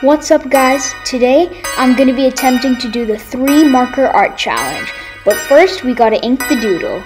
What's up guys? Today I'm going to be attempting to do the 3 marker art challenge. But first we gotta ink the doodle.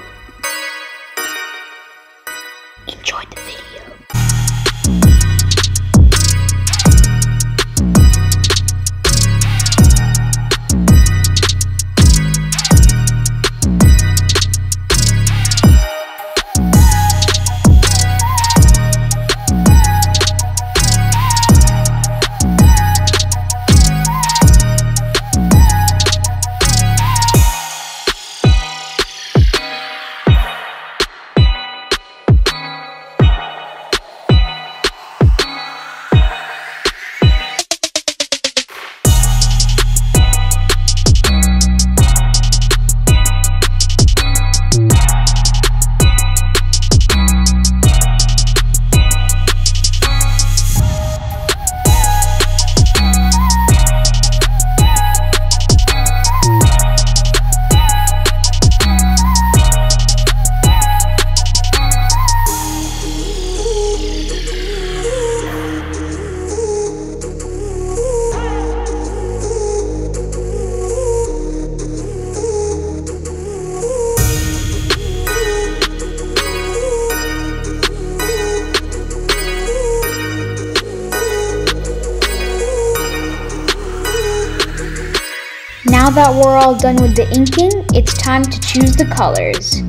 Now that we're all done with the inking, it's time to choose the colors.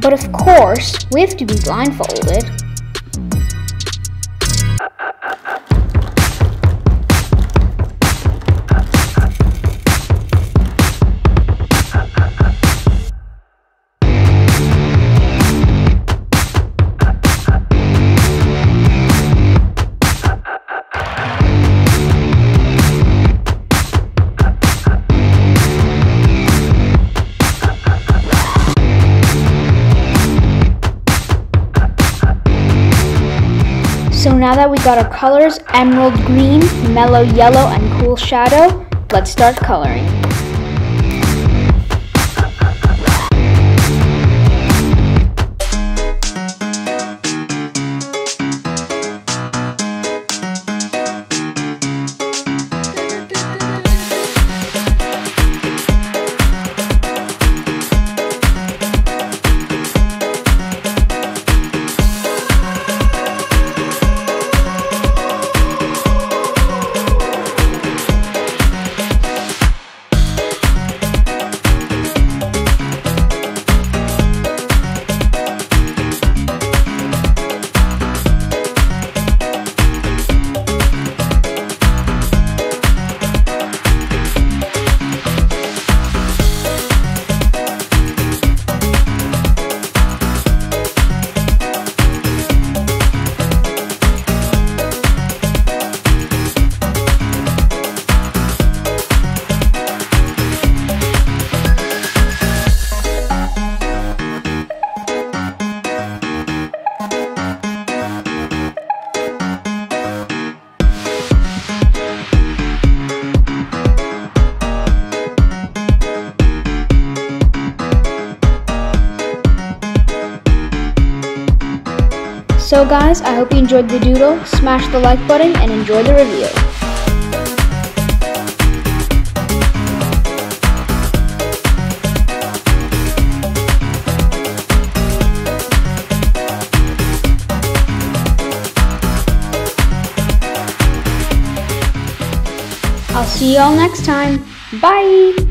But of course, we have to be blindfolded. So now that we got our colors, emerald green, mellow yellow, and cool shadow, let's start coloring. So guys, I hope you enjoyed the doodle, smash the like button, and enjoy the review. I'll see you all next time. Bye!